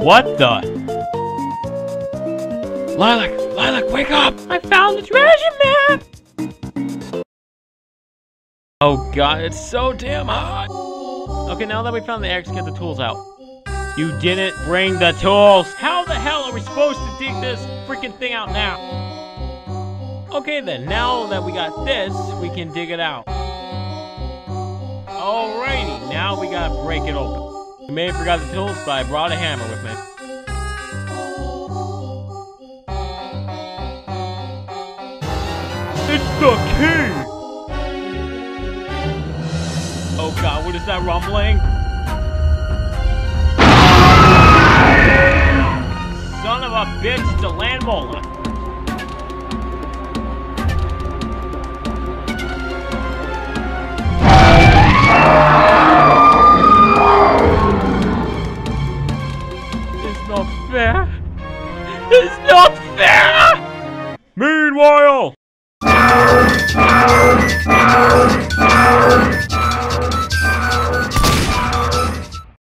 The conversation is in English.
What the? Lilac! Lilac, wake up! I found the treasure map! Oh god, it's so damn hot! Okay, now that we found the X, get the tools out. You didn't bring the tools! How the hell are we supposed to dig this freaking thing out now? Okay then, now that we got this, we can dig it out. Alrighty, now we gotta break it open. I may have forgot the tools, but I brought a hammer with me. It's the key! Oh god, what is that rumbling? Son of a bitch, it's a land. not fair. It's not fair! Meanwhile!